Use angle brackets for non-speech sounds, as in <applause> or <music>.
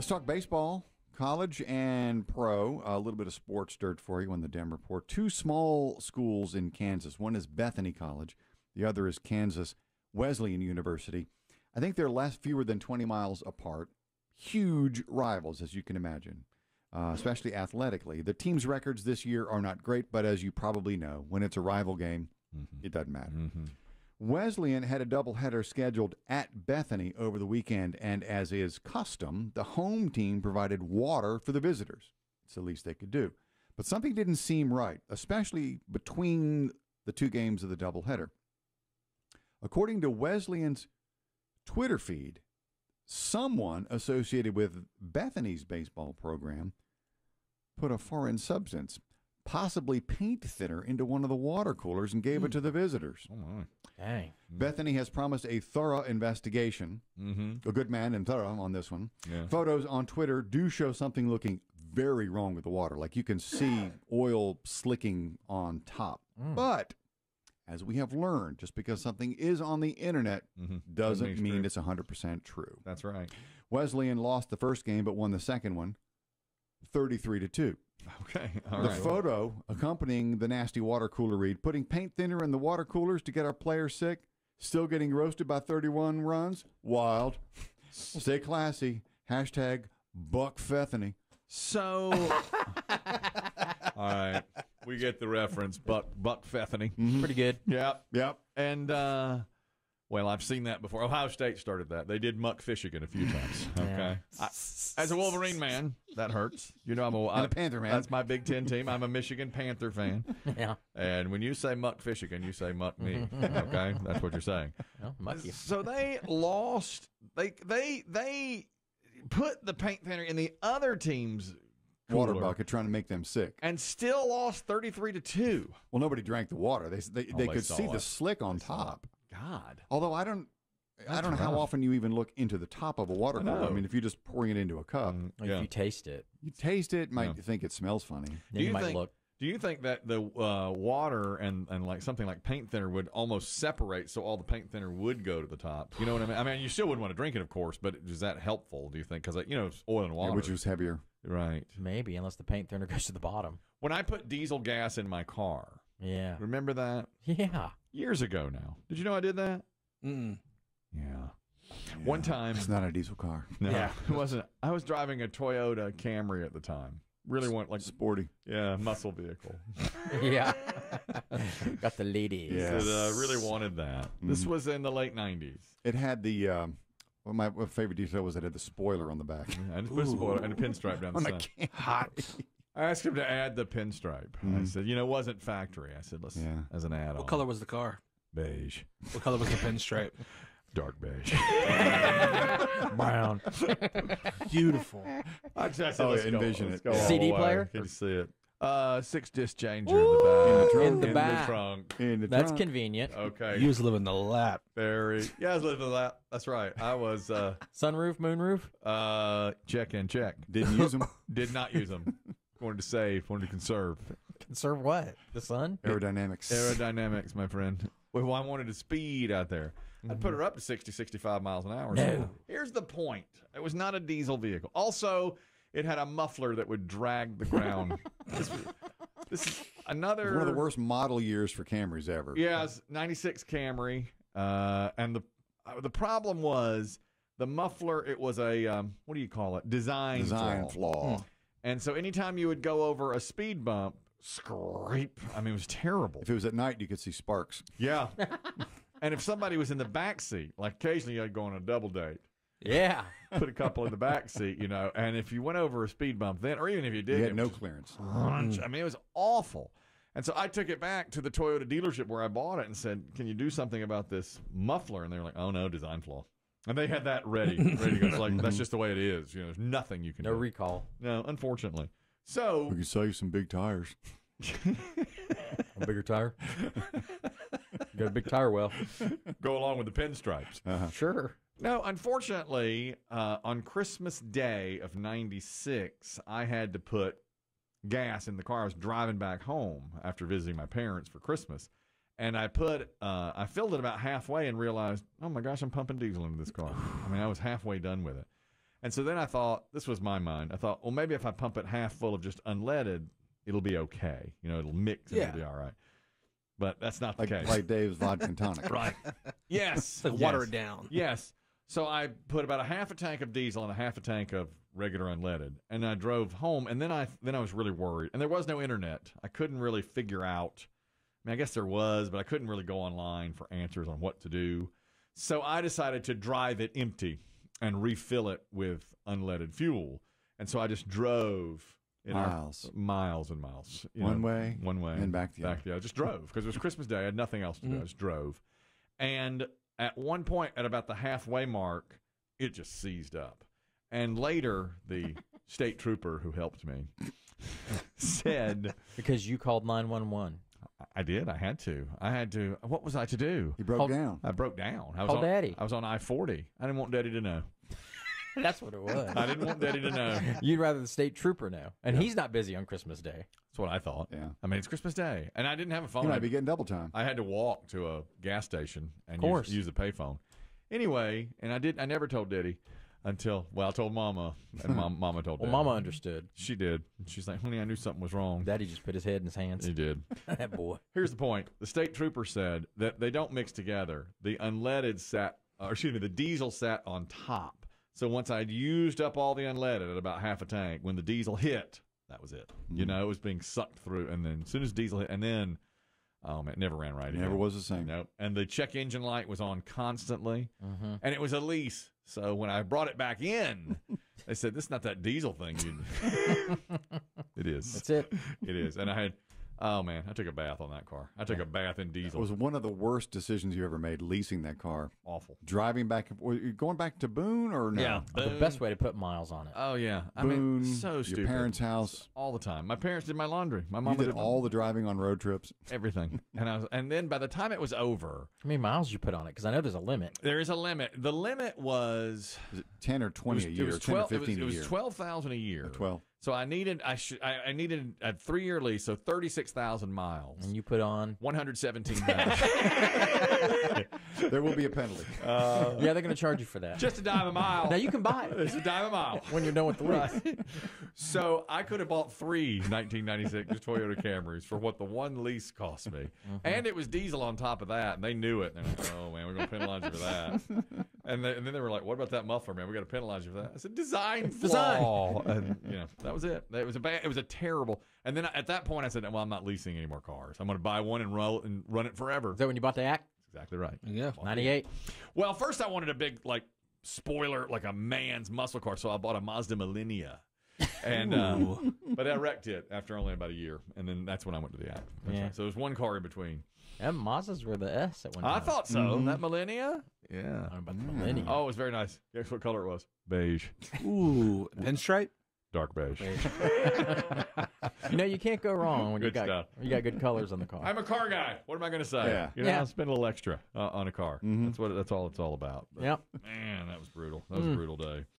Let's talk baseball, college and pro. A little bit of sports dirt for you on the Demm Report. Two small schools in Kansas. One is Bethany College. The other is Kansas Wesleyan University. I think they're less fewer than 20 miles apart. Huge rivals, as you can imagine, uh, especially athletically. The team's records this year are not great, but as you probably know, when it's a rival game, it doesn't matter. Wesleyan had a doubleheader scheduled at Bethany over the weekend, and as is custom, the home team provided water for the visitors. It's the least they could do. But something didn't seem right, especially between the two games of the doubleheader. According to Wesleyan's Twitter feed, someone associated with Bethany's baseball program put a foreign substance, possibly paint thinner, into one of the water coolers and gave it hmm. to the visitors. Oh, Dang. Bethany has promised a thorough investigation. Mm-hmm. A good man and thorough on this one. Yeah. Photos on Twitter do show something looking very wrong with the water. Like you can see <sighs> oil slicking on top. Mm. But as we have learned, just because something is on the internet mm-hmm. doesn't mean it's mean true. it's 100% true. That's right. Wesleyan lost the first game but won the second one 33 to 2. Okay. All the right. photo accompanying the nasty water cooler read putting paint thinner in the water coolers to get our players sick, still getting roasted by 31 runs. Wild. Stay classy. Hashtag Buck Bethany. So, <laughs> all right, we get the reference. Buck Buck Bethany. Pretty good. Yep. Yep. And uh, well, I've seen that before. Ohio State started that. They did Muck Fishigan a few times. <laughs> Okay. I, as a Wolverine man, that hurts. You know, I'm a, And a Panther man. That's my Big Ten team. I'm a Michigan Panther fan. <laughs> Yeah. And when you say Muck Fishigan, you say Muck me. <laughs> Okay, that's what you're saying. Well, mucky. So they lost. They they they put the paint thinner in the other team's Water cooler bucket trying to make them sick. and still lost 33 to 2. Well, nobody drank the water. They they, they Oh, they could saw see the slick on top. God. Although I don't I don't know how often you even look into the top of a water cooler. I know. mean, if you're just pouring it into a cup, Like Yeah. If you taste it, you taste it, might Yeah. think it smells funny. then you, might think, look. Do you think that the uh, water and, and like something like paint thinner would almost separate so all the paint thinner would go to the top? You know what I mean? I mean, you still wouldn't want to drink it, of course, but is that helpful, do you think? Because, you know, it's oil and Yeah, water. which is heavier. right. Maybe, unless the paint thinner goes to the bottom. When I put diesel gas in my car, Yeah. remember that? Yeah. Years ago now. Did you know I did that? Mm. Yeah. One time. It's not a diesel car. <laughs> No, Yeah. it wasn't. I was driving a Toyota Camry at the time. Really want like Sporty. yeah muscle vehicle. <laughs> Yeah. <laughs> Got the ladies. Yeah. That, uh, really wanted that. This was in the late nineties. It had the um, well, my favorite detail was it had the spoiler on the back. I just put a spoiler and a pinstripe down the side. Hot. I asked him to add the pinstripe. I said, you know, it wasn't factory. I said, let's Yeah. as an add-on. What color was the car? Beige, What color was the pinstripe? <laughs> dark beige. <laughs> Brown. Beautiful. I just Oh, let's yeah, go- envision it. go CD player? Can you see it? Uh, six disc changer in the back. In the in back. the trunk. In the That's trunk. convenient. Okay. You was living the lap. Very. Yeah, I was living the lap. That's right. I was. Uh, <laughs> Sunroof, moonroof. uh, check and check. Didn't use them. Did not use them. Wanted to save. Wanted to conserve. Conserve what? The sun? Aerodynamics. Aerodynamics, my friend. Well, I wanted to speed out there. I'd put her up to 60, 65 miles an hour. No. Here's the point. It was not a diesel vehicle. Also, it had a muffler that would drag the ground. <laughs> this, this is another One of the worst model years for Camrys ever. Yeah, it's 96 Camry. Uh, and the uh, the problem was the muffler, it was a, um, what do you call it? Design, Design flaw. flaw. And so anytime you would go over a speed bump, scrape. I mean, it was terrible. If it was at night, you could see sparks. Yeah. <laughs> and if somebody was in the back seat, like occasionally I'd go on a double date, Yeah. <laughs> put a couple in the back seat, you know, and if you went over a speed bump then, or even if you did, You had no clearance. crunch. I mean, it was awful. And so I took it back to the Toyota dealership where I bought it and said, "Can you do something about this muffler?" And they were like, "Oh no, design flaw." And they had that ready, <laughs> ready to go. It's like that's just the way it is. You know, there's nothing you can do. No do. recall. no, unfortunately. So We could sell you some big tires. <laughs> A bigger tire. Got a big tire well. <laughs> go along with the pinstripes. Sure. No, unfortunately, uh, on Christmas Day of '96, I had to put gas in the car. I was driving back home after visiting my parents for Christmas, and I put, uh, I filled it about halfway and realized, oh my gosh, I'm pumping diesel into this car. I mean, I was halfway done with it, And so then I thought, this was my mind. I thought, well, maybe if I pump it half full of just unleaded, it'll be okay. You know, it'll mix and Yeah. it'll be all right. But that's not the Like, case. like Dave's vodka and tonic. <laughs> right. Yes. <laughs> Like water it down. Yes. So I put about a half a tank of diesel and a half a tank of regular unleaded, and I drove home. And then I then I was really worried, and there was no internet. I couldn't really figure out. I mean, I guess there was, but I couldn't really go online for answers on what to do. So I decided to drive it empty and refill it with unleaded fuel. And so I just drove in our- Miles. miles and miles. One know, way one way, and back the back the other. Just drove because it was Christmas Day. I had nothing else to do. I mm-hmm. just drove, and at one point, at about the halfway mark, it just seized up. And later, the state trooper who helped me <laughs> said, Because you called 911. "I did. I had to. I had to. What was I to do? He broke Called- down. I broke down. I was Call on, Daddy. I was on I forty. I didn't want Daddy to know. <laughs> That's what it was. I didn't want Daddy to know. <laughs> You'd rather the state trooper know. And he's not busy on Christmas Day. That's what I thought. Yeah. I mean, it's Christmas Day, and I didn't have a phone. You might be getting double time. I had to walk to a gas station and use, use the payphone. Anyway, and I did. I never told Diddy until well, I told Mama, and Mom, <laughs> Mama told. Well, Daddy. Mama understood. She did. She's like, "Honey, I knew something was wrong." Daddy just put his head in his hands. He did. <laughs> that boy. Here's the point: the state trooper said that they don't mix together. The unleaded sat, or excuse me, the diesel sat on top. So once I'd used up all the unleaded at about half a tank, when the diesel hit, that was it. You mm. know, it was being sucked through, and then as soon as diesel hit, and then, oh man, it never ran right. It Never was the same. Nope. And the check engine light was on constantly, Mm-hmm. and it was a lease. So when I brought it back in, <laughs> they said, "This is not that diesel thing." <laughs> <laughs> It is. That's it. It is. And I had, oh man, I took a bath on that car. I took a bath in diesel. It was one of the worst decisions you ever made, leasing that car. awful. Driving back, were going back to Boone or no? Yeah. The best way to put miles on it. Oh yeah. I Boone, mean, so your stupid. parents' house. all the time. My parents did my laundry. My You mom did all the driving on road trips. <laughs> everything. and I was, and then by the time it was over, How many miles you put on it? Because I know there's a limit. there is a limit. The limit was Is it 10 or it 20 was, a it year? was 10 or 12 it 15 was, it a was year? 12,000 a year. 12. So I needed I should I, I needed a 3-year lease, so 36,000 miles. And you put on. 117 miles. <laughs> There will be a penalty. Uh, yeah, they're going to charge you for that. Just a dime a mile. now you can buy it It's a dime a mile. when you're done with the lease. So I could have bought three 1996 <laughs> Toyota Camrys for what the one lease cost me, and it was diesel on top of that. And they knew it. And they're like, "Oh man, we're going to penalize you for that." And, they, and then they were like, "What about that muffler, man? We got to penalize you for that." I said, "Design <laughs> Design. flaw." <laughs> and you know, that was it. It was a bad. It was a terrible. And then at that point, I said, "Well, I'm not leasing any more cars. I'm going to buy one and roll and run it forever." Is that when you bought the Act? exactly right. Yeah. 98. Well, first I wanted a big like spoiler, like a man's muscle car, so I bought a Mazda Millennia. And uh, but I wrecked it after only about a year, and then that's when I went to the app. That's Yeah. right. So there's one car in between. Them Mazdas were the S at one time. I thought so. That Millennia, yeah. I don't know about the Millennium. Oh, it was very nice. Guess what color it was? Beige, <laughs> Ooh, pinstripe. dark beige. you <laughs> know, you can't go wrong when you Good got stuff. you got good colors on the car. I'm a car guy. What am I going to say? Yeah. You know, Yeah. I'll spend a little extra uh, on a car. That's what. That's all it's all about. But, Yep. Man, that was brutal. That was a brutal day.